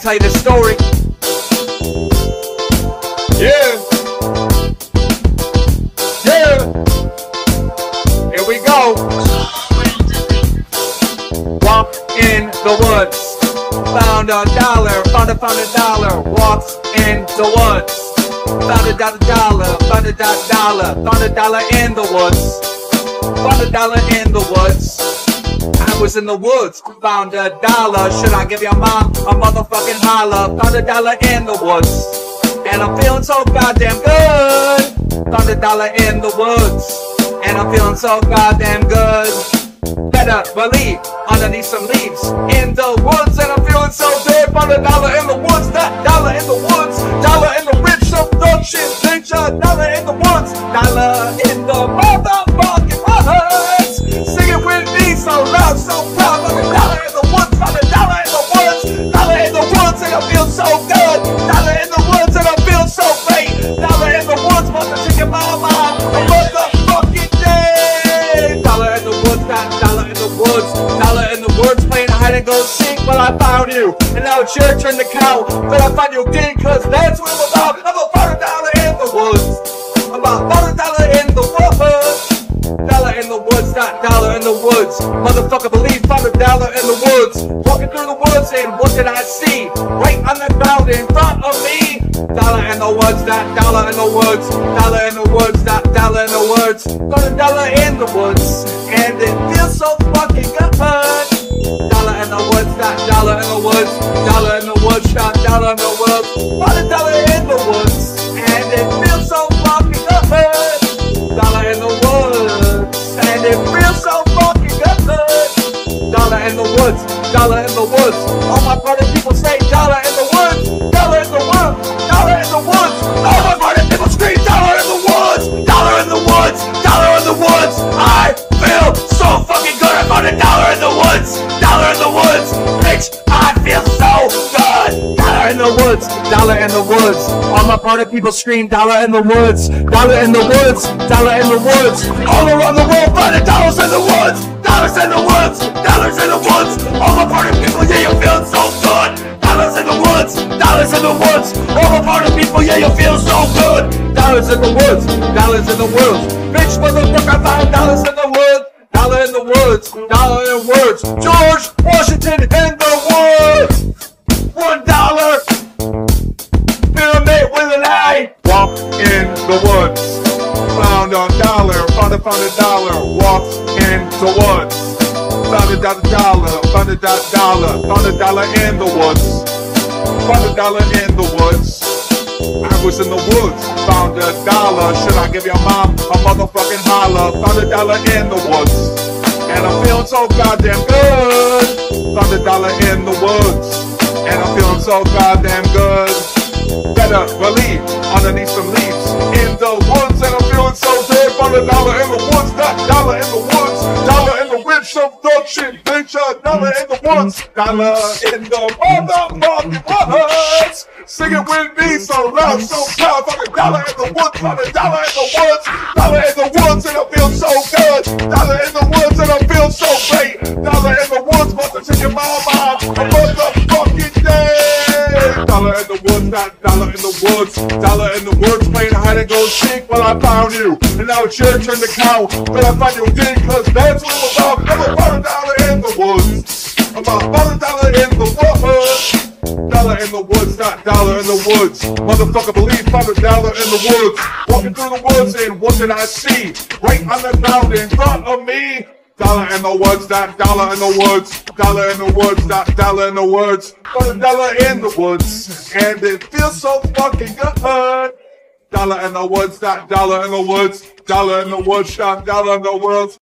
tell you the story. Yeah. Yeah. Here we go. Walk in the woods. Found a dollar. Found a found a dollar. Walks in the woods. Found a dollar dollar. Found a dollar dollar. Found a dollar in the woods. Found a dollar in the woods. I was in the woods, found a dollar. Should I give your mom a motherfucking holler? Found a dollar in the woods, and I'm feeling so goddamn good. Found a dollar in the woods, and I'm feeling so goddamn good. Better believe underneath some leaves in the woods, and I'm feeling so good. Found a dollar in the woods, that dollar in the woods, dollar in the rich abduction, picture, dollar in the woods, dollar in the motherfucking and go seek. Well, I found you, and now it's your turn to count. But I find you again, cause that's what I'm about. I'm about a dollar in the woods. I'm about a dollar in the woods. Dollar in the woods, not dollar in the woods. Motherfucker, believe found a dollar in the woods. Walking through the woods, and what did I see? Right on the ground in front of me. Dollar in the woods, not dollar in the woods. Dollar in the woods, not dollar in the woods. Found a dollar in the woods, and it feels so fucking good. Dollar in the woods. Dollar in the woods, not dollar in the woods. Found a dollar in the woods, and it feels so fucking good. Dollar in the woods, and it feels so fucking good. Dollar in the woods, dollar in the woods. All my party woods, dollar in the woods. All my party people scream dollar in the woods, dollar in the woods, dollar in the woods. All around the world, finding dollars in the woods, dollars in the woods, dollars in the woods. All my party people, yeah, you're feeling so good. Dollars in the woods, dollars in the woods. All my party people, yeah, you feel so good. Dollars in the woods, dollars in the woods. Bitch, motherfucker, I found dollars in the woods. Dollar in the woods, dollar in the woods. George Washington in the woods. Found a dollar. Found a found a dollar. Walked in the woods. Found a dollar dollar. Found a dollar dollar. Found a dollar in the woods. Found a dollar in the woods. I was in the woods, found a dollar. Should I give your mom a motherfucking holler? Found a dollar in the woods, and I'm feeling so goddamn good. Found a dollar in the woods, and I'm feeling so goddamn good. Better believe underneath some leaves the woods, and I'm feeling so good. Found a dollar in the woods, that dollar in the woods, dollar in the rich abduction, bitch, a dollar in the woods, dollar in the motherfucking woods. Sing it with me so loud, so proud. Fucking dollar in the woods, dollar in the woods, dollar in the woods, and I feel so good. Dollar in the woods, and I feel so great. Dollar in the woods, must have taken my mom a motherfucking day. Dollar in the woods, not the woods. Dollar in the woods, playing hide and go seek. Well, I found you, and now it's your turn to count. But I find you again, cause that's what I'm about. I'm about a dollar in the woods. I'm about a dollar in the woods. Dollar in the woods, not dollar in the woods. Motherfucker, believe found a dollar in the woods. Walking through the woods, and what did I see? Right on the ground in front of me. Dollar in the woods, that dollar in the woods. Dollar in the woods, that dollar in the woods. Dollar in the woods, and it feels so fucking good. Dollar in the woods, that dollar in the woods. Dollar in the woods, not dollar in the woods.